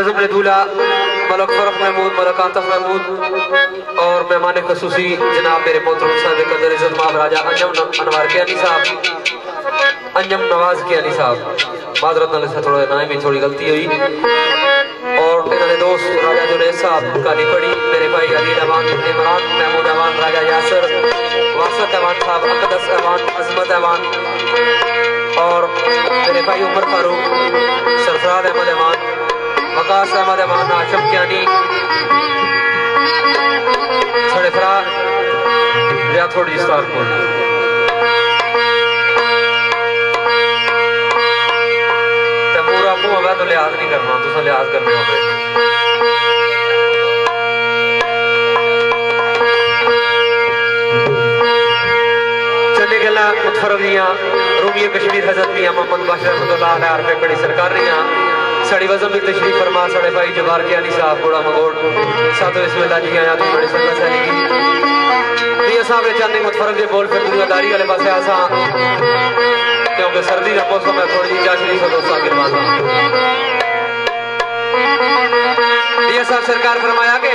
نظم ردولہ ملک فرق محمود، ملک آنتف محمود اور مہمان خصوصی جناب میرے محترم صاحب قدر عزت ماب راجہ انجم انوار کے علی صاحب، انجم نواز کے علی صاحب۔ معذرت نالے سے تھوڑا نائم میں تھوڑی غلطی ہوئی۔ اور انہوں دوست راجہ جنید صاحب، کالی پڑی میرے بھائی علی روان عمران، محمود اوان راجہ یاسر، واسط اوان صاحب، اقدس اوان عظمت اوان اور میرے بھائی عمر فاروق سرفراد احمد اوان وقاس احمد امان آشم کیانی سڑے فرا لیا تھوڑی جی سٹار کو تیمورا مو ہوگا تو لحاظ نہیں کرنا تو سا لحاظ کرنے ہوگے چلے گلا متفرمیاں رومی کشمیر حضرت میاں محمد باشر رحمت اللہ علیہ عرفے کڑی سرکار رہیاں سڑی وزم بھی تشریف فرما سڑے بھائی جبار کے علی صاحب گوڑا مگوڑ ساتھ بسم اللہ جی آیا تو بڑی سنگا سہلی کی یہ صاحب نے چاندی متفرم دے بول پھر دنیا داری والے پاسے آسا کیونکہ سردی کا موسم ہے تھوڑی جی جاشری سے دوستہ گروانا یہ صاحب سرکار فرمایا کہ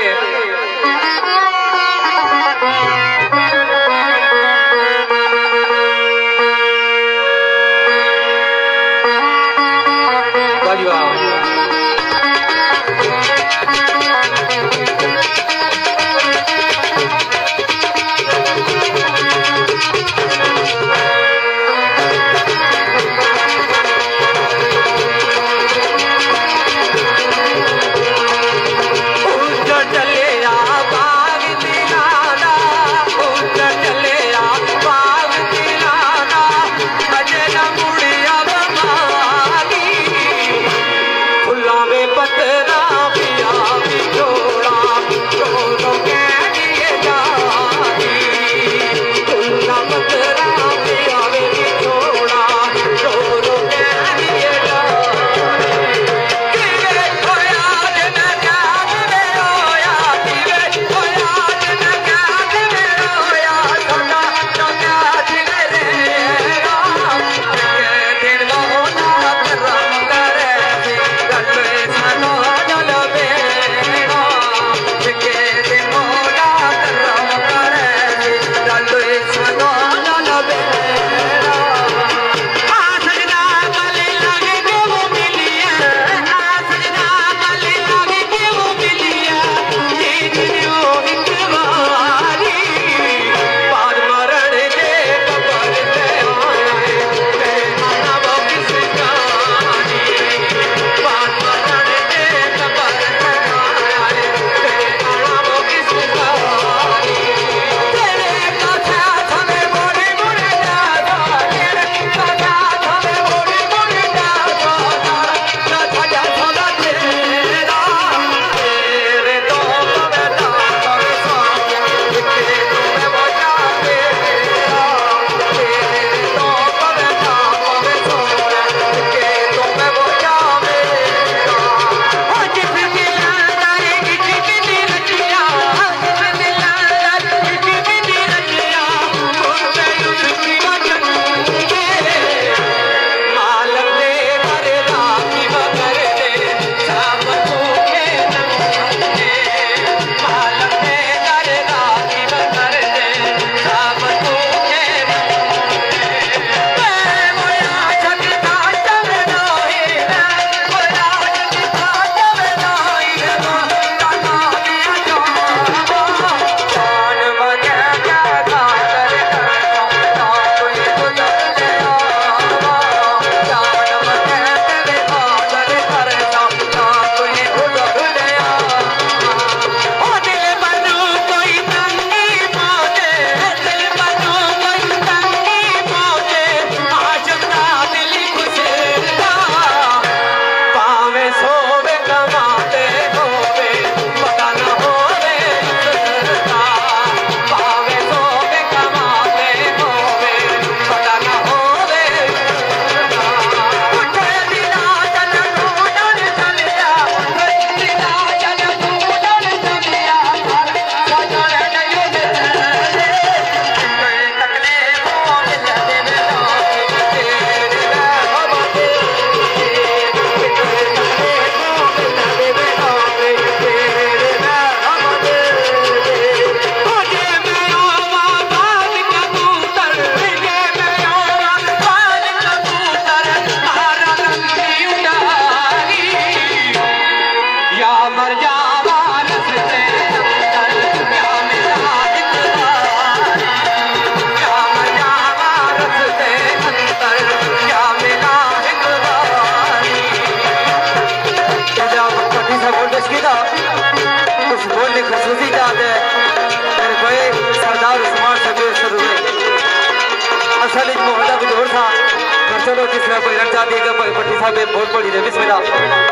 بسم اللہ پڑھی رنگ چاہتی ہے کہ پٹھی صاحب بہت پڑھی رہے بسم اللہ۔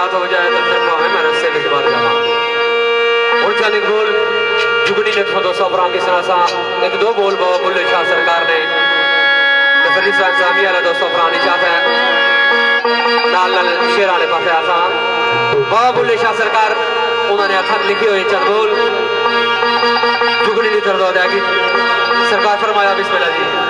رات ہو جائے تب تک قوم محنت سے لکھ بار جمع اور چند گول جگنی نے تھو دو سو پران کی سناسا ایک دو گول بابا بلے شاہ سرکار نے۔ تفریح صاحب سامی علیہ دو سو پرانی چاہتا ہے۔ نال نال شیران پاس آسا بابا بلے شاہ سرکار، انہوں نے اتھن لکھی ہوئی چند بول۔ جگنی نے تھو دو دیا کی سرکار فرمایا، بسم اللہ جی۔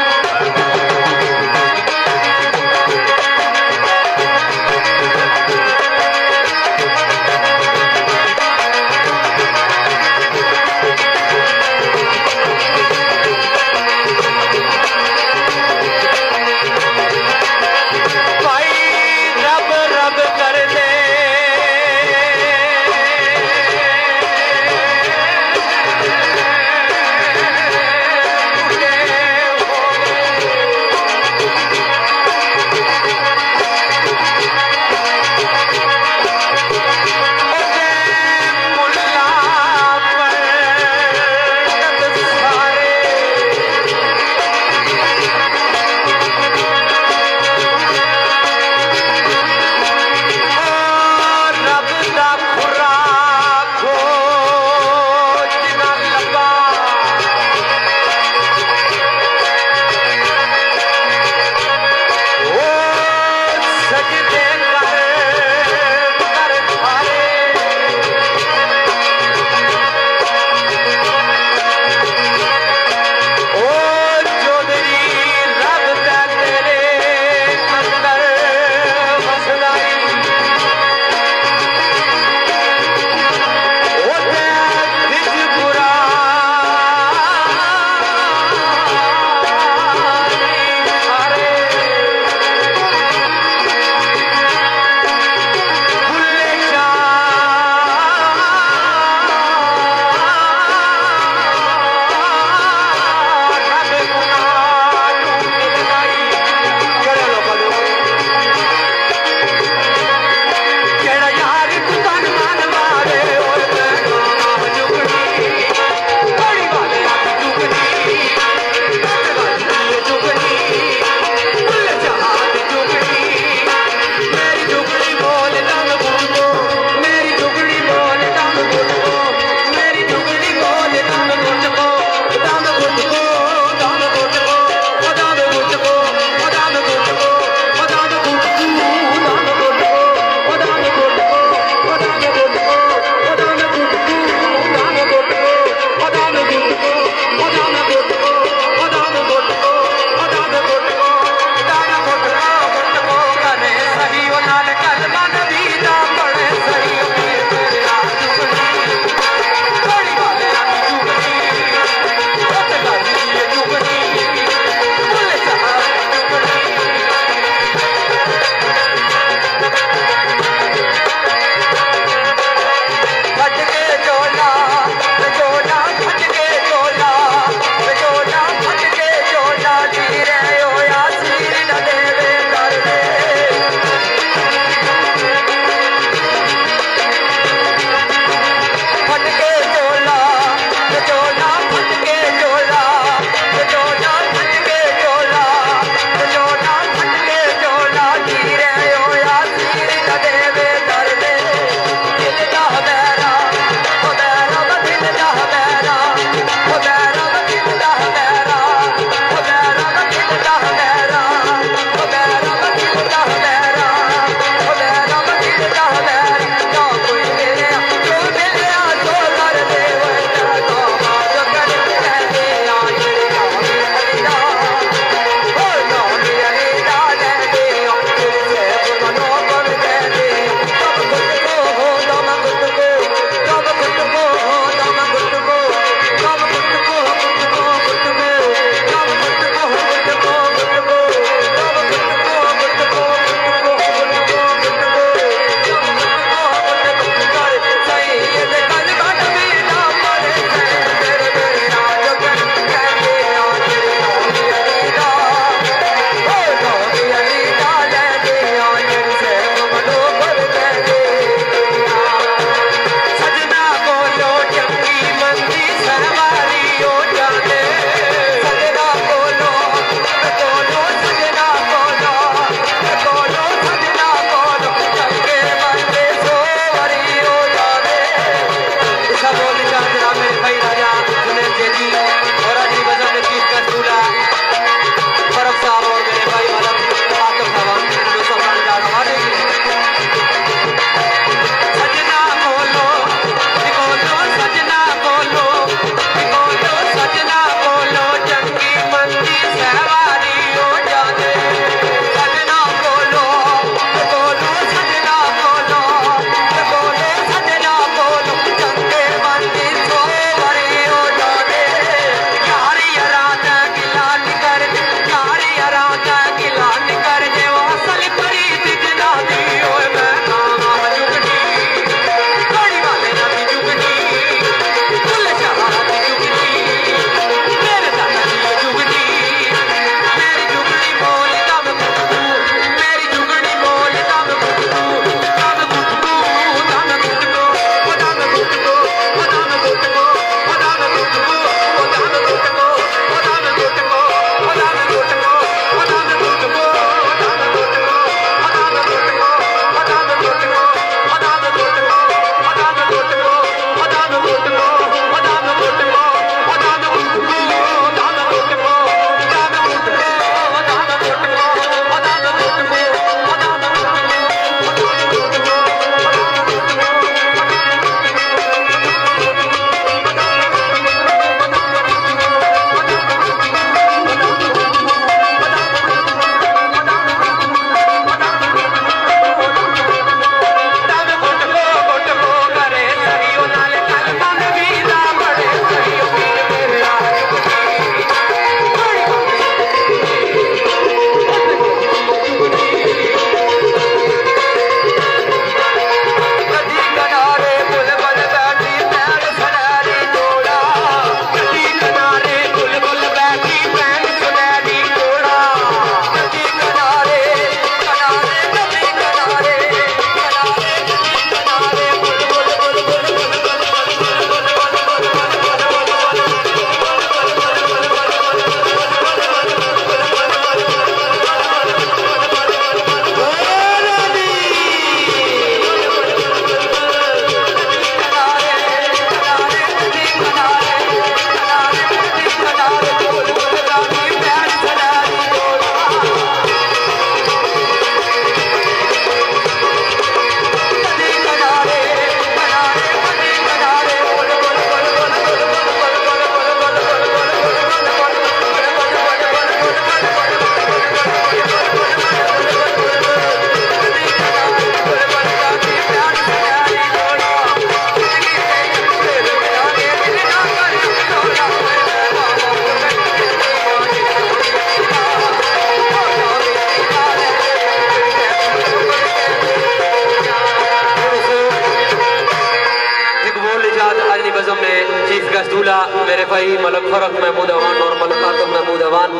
میرے ملک فرق محمود اوان اور ملک آتم محمود اوان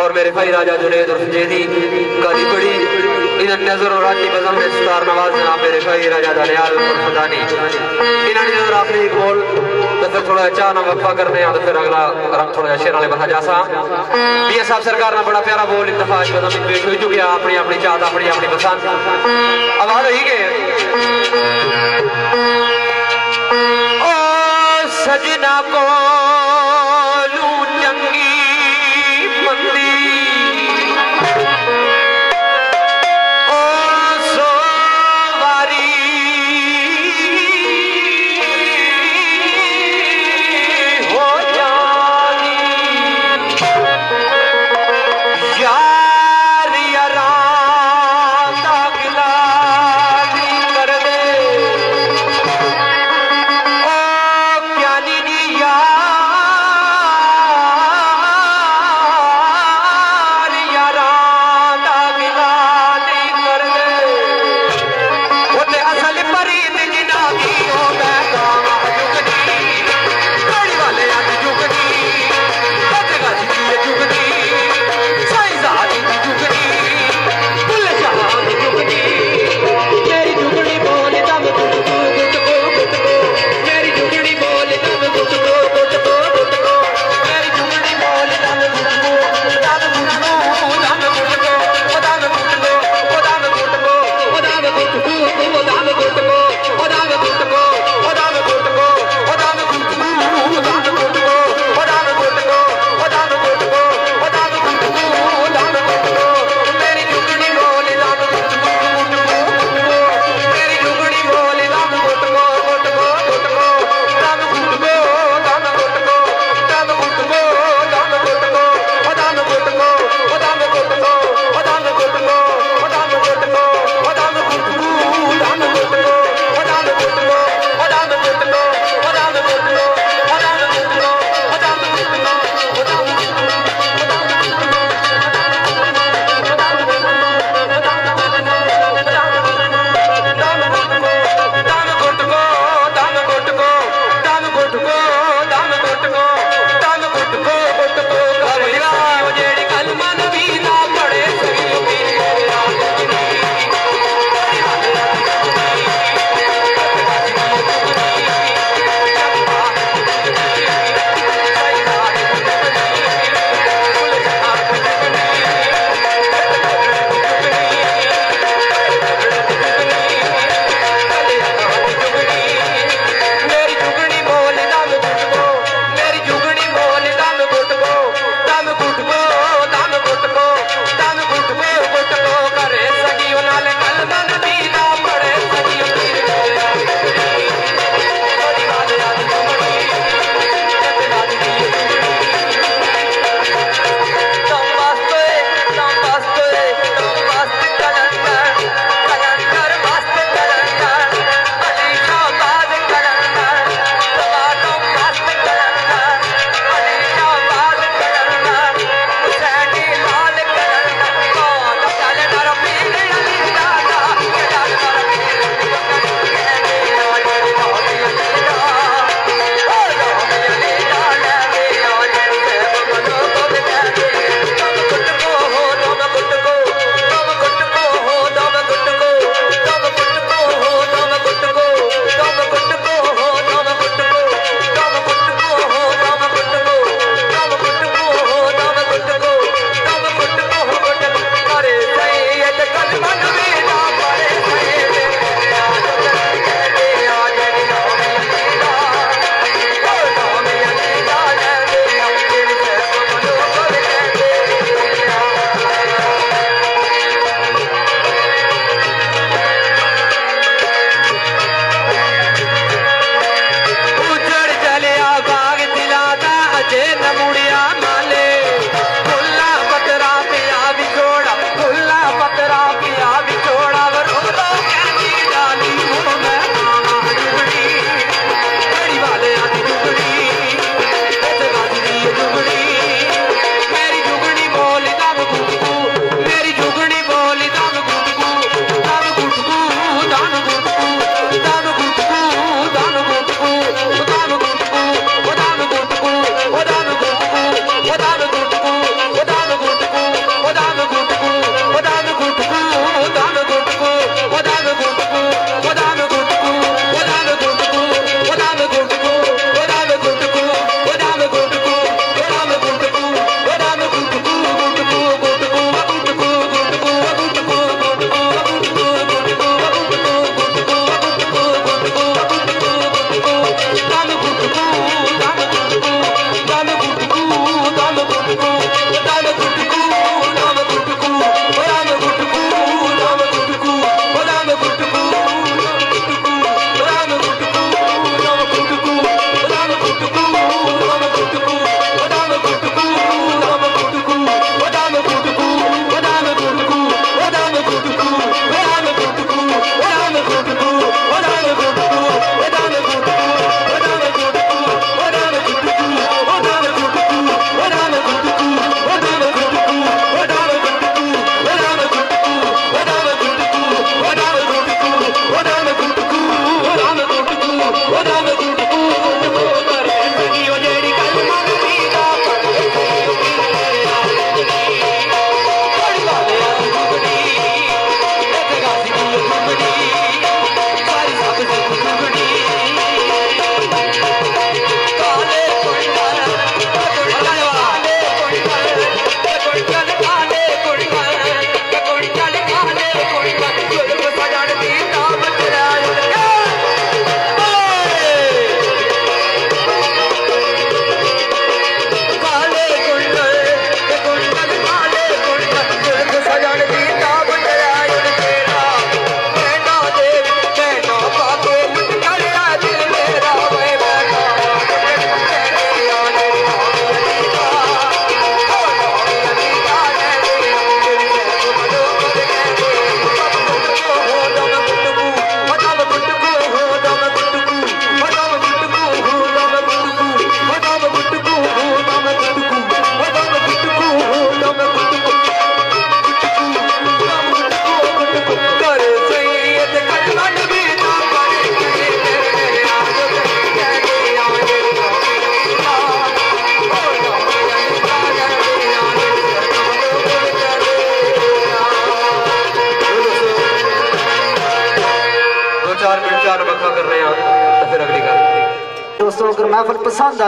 اور میرے بھائی راجہ جنید اور جیدی قادی جی بڑی انہاں نظر اور راتی بزم میں ستار نواز جناب میرے بھائی راجہ دانیال اور خدانی انہاں نظر آخری گول دفعہ تھوڑا چاہنا وقفہ کرنے ہیں دفعہ اگلا رنگ تھوڑا شیر والے بتا جاسا بی صاحب سرکار نے بڑا پیارا بول اتفاق بزم میں پیش ہوئی چکیا اپنی اپنی چاہتا اپنی اپنی پسند۔ آواز ہوئی کہ؟ او سجنا کو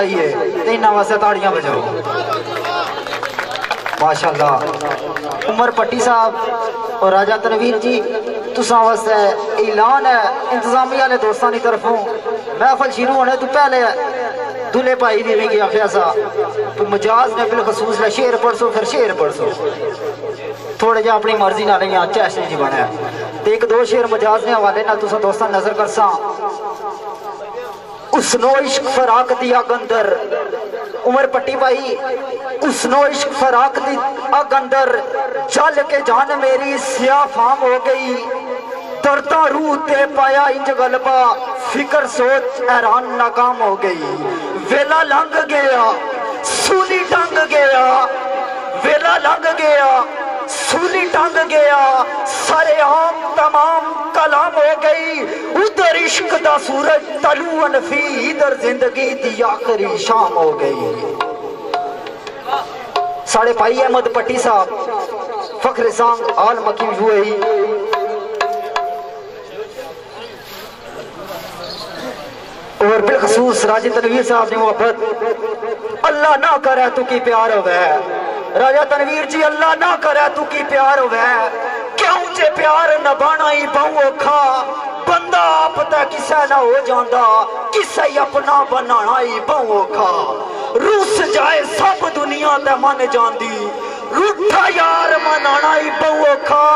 پسند آئی ہے تو انہاں واسطے تاڑیاں بجاؤ۔ ماشاءاللہ۔ عمر پٹی صاحب اور راجہ تنویر جی تساں واسطے اعلان ہے، انتظامیہ نے دوستانی طرفوں محفل شروع ہونے تو پہلے دلے پائی دی بھی آخیا سا۔ تو مجاز نے بالخصوص لے شیر پڑھسو، پھر شیر پڑھسو۔ تھوڑے جا اپنی مرضی نہ نہیں آچا ایسے جی نہیں بنا ہے ایک دو شیر مجاز نے حوالے نہ تساں دوستان نظر کر سا اس نو عشق فراق دیا گندر عمر پٹی بھائی اس نو عشق فراق دیا گندر چل کے جان میری سیاہ فام ہو گئی ترتا روح تے پایا انج غلبہ فکر سوچ ایران ناکام ہو گئی ویلا لنگ گیا سولی ٹنگ گیا ویلا لنگ گیا سولی ٹنگ گیا، سارے عام تمام کلام ہو گئی۔ ادھر عشق دا سورج تلو انفی ادھر زندگی دی آخری شام ہو گئی۔ ساڑھے پائی احمد پٹی صاحب، فخر سانگ آل مکی ہوئی اور بالخصوص راجی تنویر صاحب نے محبت، اللہ نہ کرے تو کی پیار ہوئے راجہ تنویر جی اللہ نہ کرے تو کی پیار ہوئے؟ کیوں جے پیار نہ بانا ہی باؤں کھا بندہ آپ تے کسے نہ ہو جاندہ کسے اپنا بنانا ہی باؤں کھا روس جائے سب دنیا تے من جاندی۔ روٹھا یار منانا ہی باؤں کھا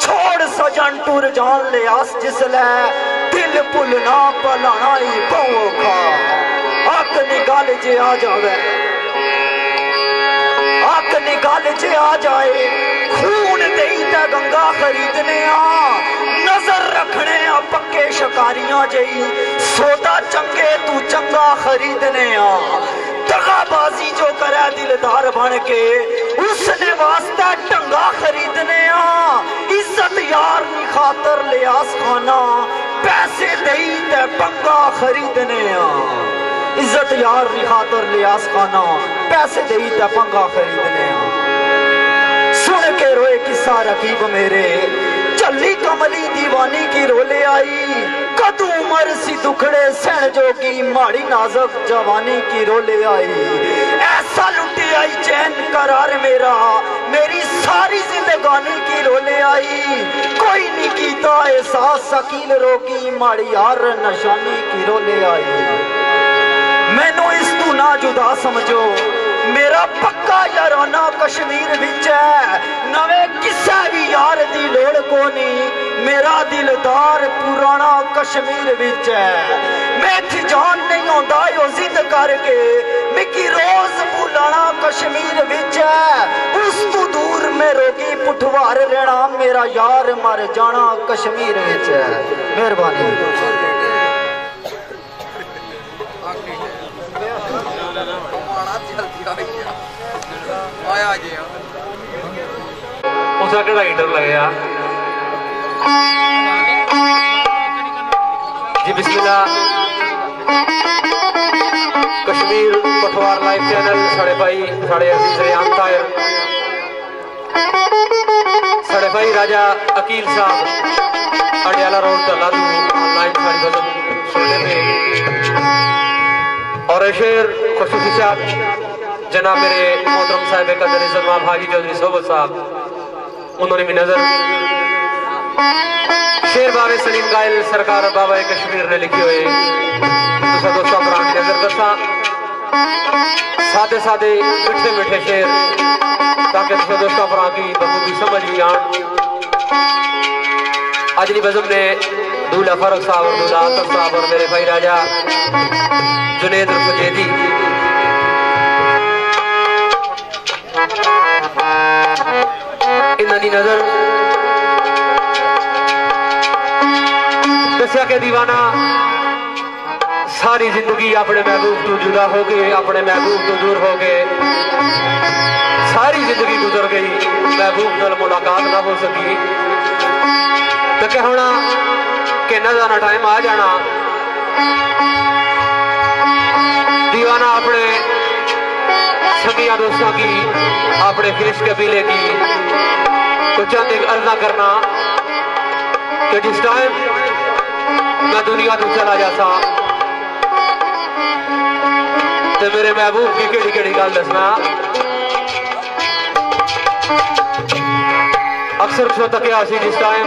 چھوڑ سجن ٹور جان لے آس جس لے۔ دل پلنا پلانا ہی باؤں کھا آک نگال جے آ جاوے۔ نگال آ جائے۔ خون دئی تے گنگا خریدنے آ۔ نظر رکھنے آ، پکے شکاریاں جئی۔ سودا چنگے تو چنگا خریدنے آ۔ دغا بازی جو کرے دلدار بن کے، اس نے واسطہ ٹنگا خریدنے آ۔ عزت یار نی خاطر لیاس خانہ، پیسے دئی تے پنگا خریدنے آ۔ عزت یار نی خاطر لیاس خانہ، پیسے دئی تے پنگا خریدنے آ۔ روئے قصہ رقیب میرے۔ چلی کملی دیوانی کی رولے آئی۔ قد عمر سی دکھڑے سین جو کی ماڑی نازک جوانی کی رولے آئی۔ ایسا لٹی آئی چین قرار میرا۔ میری ساری زندگانی کی رولے آئی۔ کوئی نہیں کیتا احساس سکیل روکی ماڑی یار، نشانی کی رولے آئی۔ میں نو اس تو نہ جدا سمجھو۔ میرا پکا یارانہ کشمیر بچ ہے نوے کسے بھی یار دی لوڑ کو نہیں میرا دلدار پرانا کشمیر بچ ہے میں تھی جان نہیں ہوندا یو زد کر کے مکی روز بولانا کشمیر بچ ہے اس تو دور میں روگی پٹھوار رہنا میرا یار مر جانا کشمیر بچ ہے مہربانی آیا جی اس کا کہڑا جی بسم اللہ کشمیر پٹوار لائف چینل ساڑے بھائی ساڑے عزیز ریان طاہر ساڑے بھائی راجہ عقیل صاحب اڈیالہ روڈ تلا دو آن لائن ساڑی بزن سننے میں اور شیر خصوصی صاحب جناب میرے محترم صاحب قدر عزت حاجی چودری صحبت صاحب، انہوں نے بھی نظر شیر باب سلیم قائل سرکار بابا کشمیر نے لکھی ہوئے دوسرا دوسرا پران کی نظر کرتا سادے سادے مٹھے مٹھے شیر، تاکہ دوسرا دوسرا پران کی بخوبی سمجھ بھی آن۔ اجلی بزم نے دولہ فرق صاحب اور دولہ آتف صاحب اور میرے بھائی راجہ جنید الفجیدی انہوں نظر دسیا کہ دیوانہ ساری زندگی اپنے محبوب تو جدا ہو گئے اپنے محبوب تو دور ہو گئے ساری زندگی گزر گئی محبوب نال ملاقات نہ ہو سکی تو کہ ہونا کہ نہ جانا ٹائم آ جانا دیوانہ اپنے شمیہ دوستوں کی اپنے کرش قبیلے کی تو چند ایک عرضہ کرنا کہ جس ٹائم میں دنیا تو چلا جاسا تو میرے محبوب کی کیڑی کیڑی گل دسنا اکثر سو تکیا سی جس ٹائم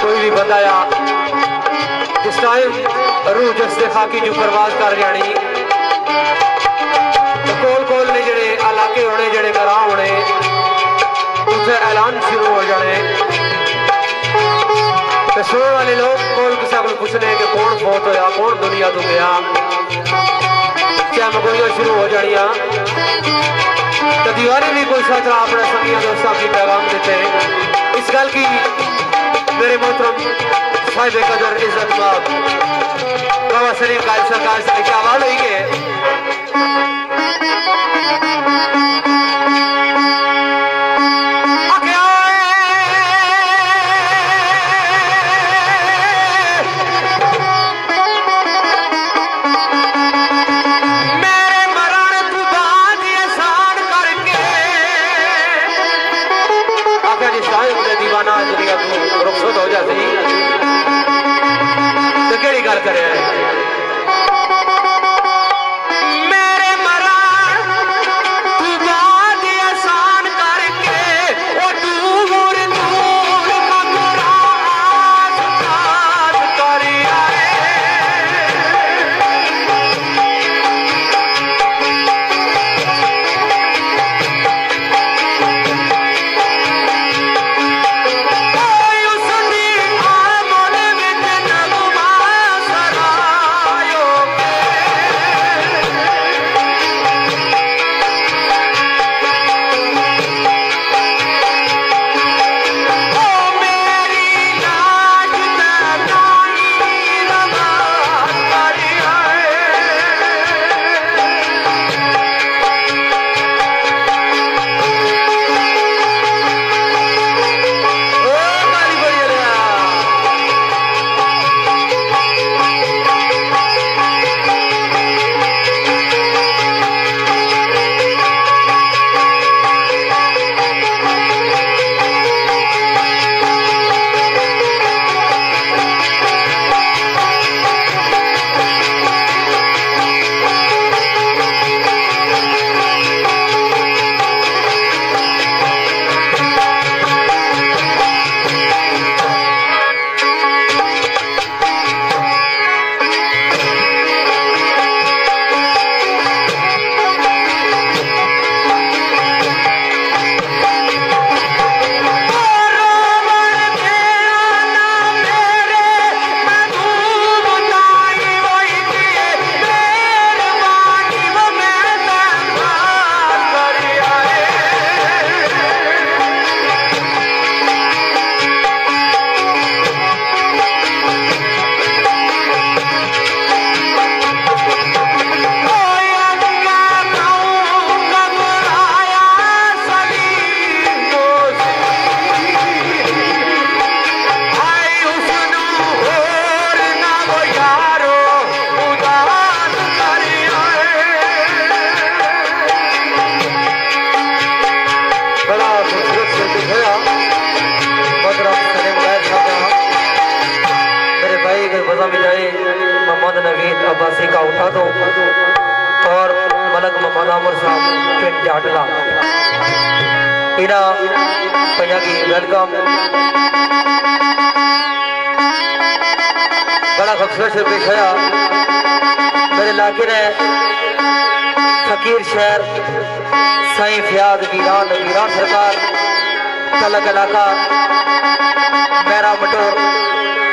کوئی بھی بتایا جس ٹائم روح جس خاکی جو پرواز کر جانی جڑے گراں ہونے اسے اعلان شروع ہو جانے۔ تے سننے والے لوگ کون کسا کو پوچھنے کہ کون بہت ہویا، کون دنیا تو گیا؟ کیا مگوئیاں شروع ہو جانیا تو دیواری بھی کوئی ساتھ رہا اپنے سنگیاں دوستاں کی پیغام دیتے ہیں۔ اس گل کی میرے محترم صاحب قدر عزت باب بابا شریف قائد سرکار سے کیا آواز ہوئی you. مشر پہ کھڑا۔ میرے لاکن ہے۔ فقیر شہر سائیں فیاد ویران ویران سرکار، تلک علاقہ، میرا مٹور۔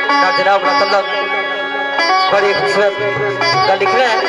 نا جناب، نا تلک۔ بڑی خوبصورت کا لکھ رہے ہیں۔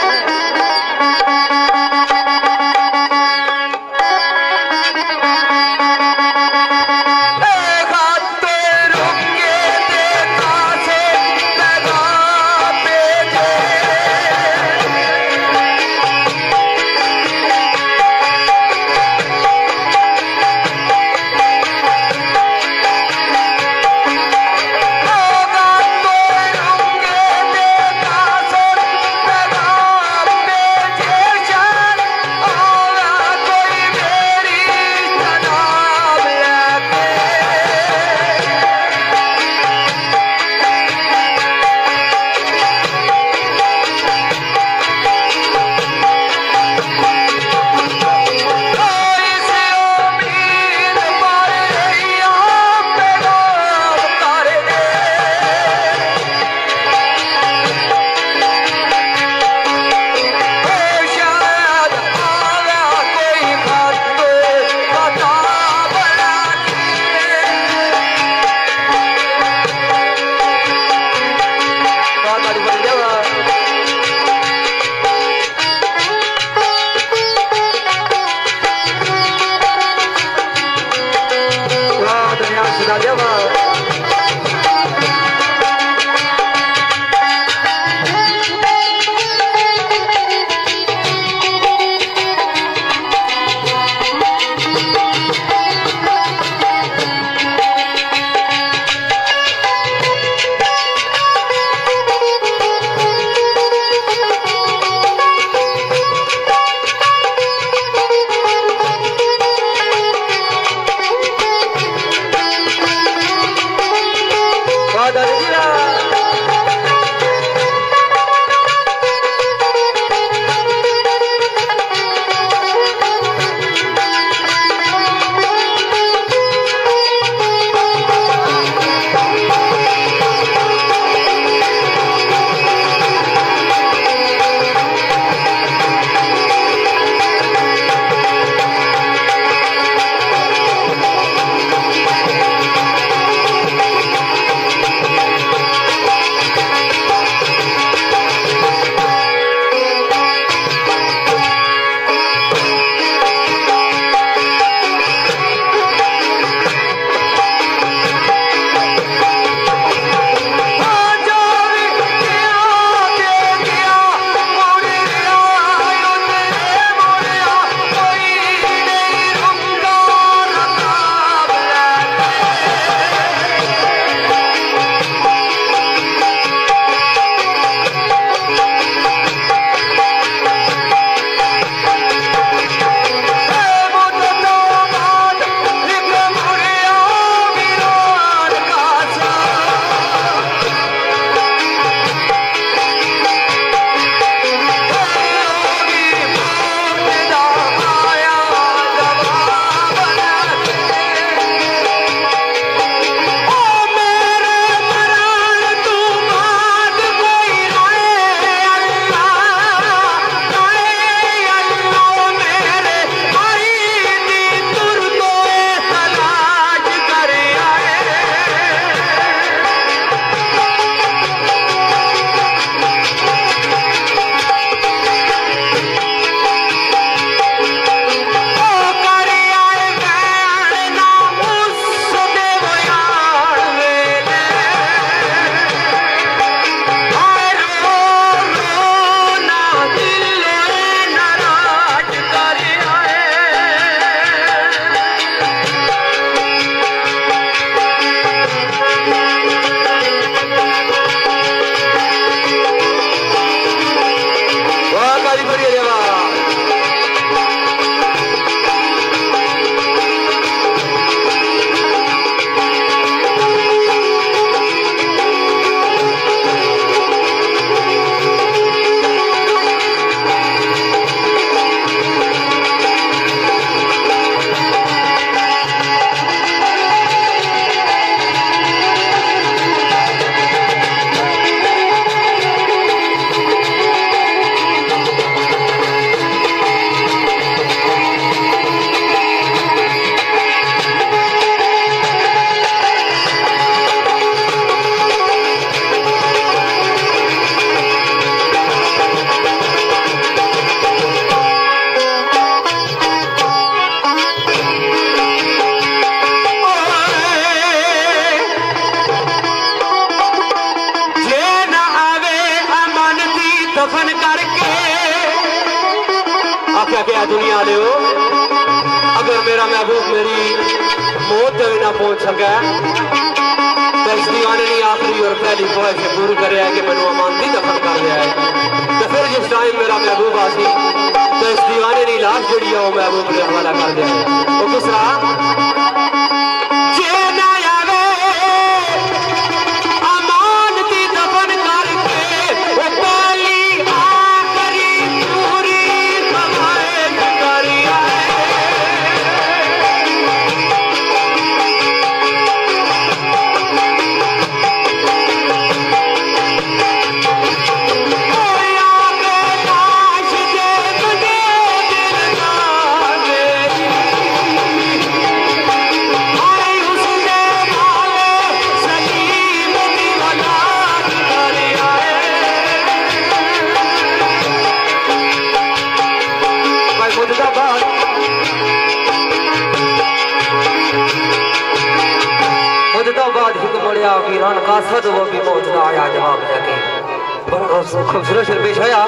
خوبصورت شعر پیش ہویا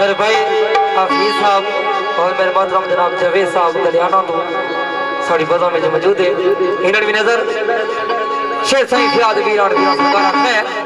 میرے بھائی حافظ صاحب اور میرے محترم جناب جاوید صاحب دلیانہ تو ساڑی بزا میں جو موجود ہے انہوں بھی نظر شیر سائیں فیاد ویران ویران سرکارہ ہے۔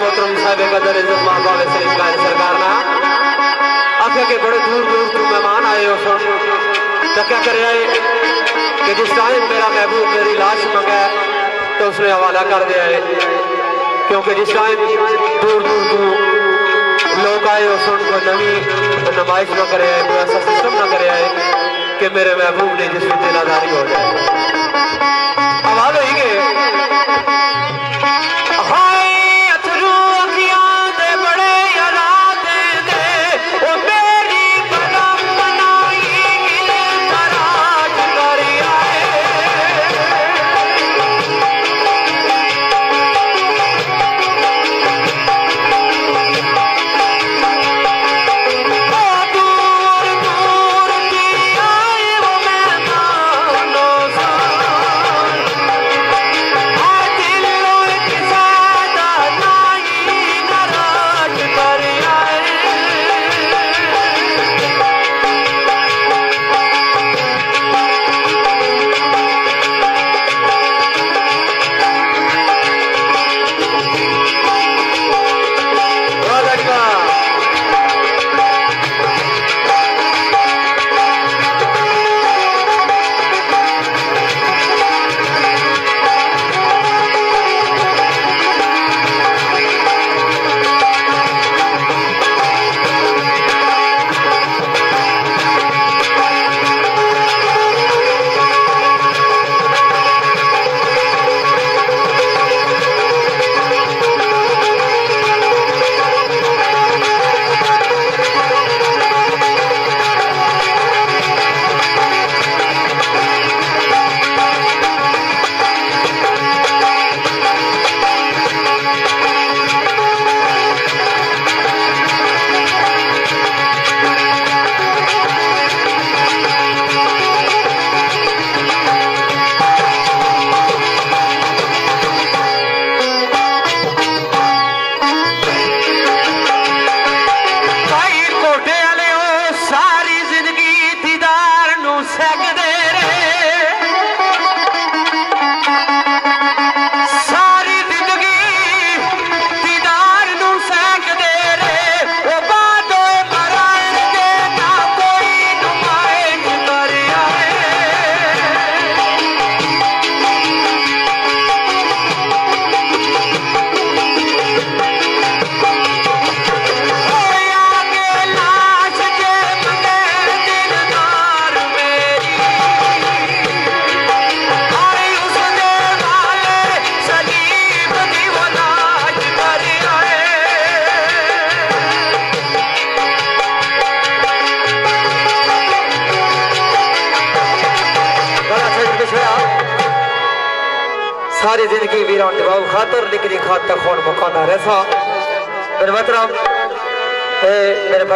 محترم صاحب قدر عزت ماں باوے سلیم کا سرکار نا۔ آکھے کہ بڑے دور دور تو مہمان آئے ہو سن۔ تو کیا کرے آئے؟ کہ جس ٹائم میرا محبوب میری لاش منگا تو اس نے حوالہ کر دیا ہے۔ کیونکہ جس ٹائم دور دور تو لوگ آئے ہو سن کو نوی نمائش نہ کرے آئے، کوئی ایسا سسٹم نہ کرے آئے کہ میرے محبوب نے جس میں دلہ داری ہو جائے۔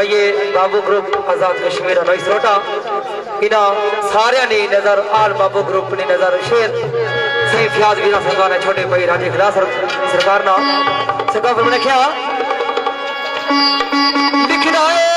آئیے بابو گروپ آزاد کشمیر انوئی روٹا انہا سارے نی نظر آل بابو گروپ نی نظر شیر۔ سی فیاض بینا سرکار چھوٹے بھائی راجی خدا سرکارنا سرکار فرمانے کیا؟ دکھنا ہے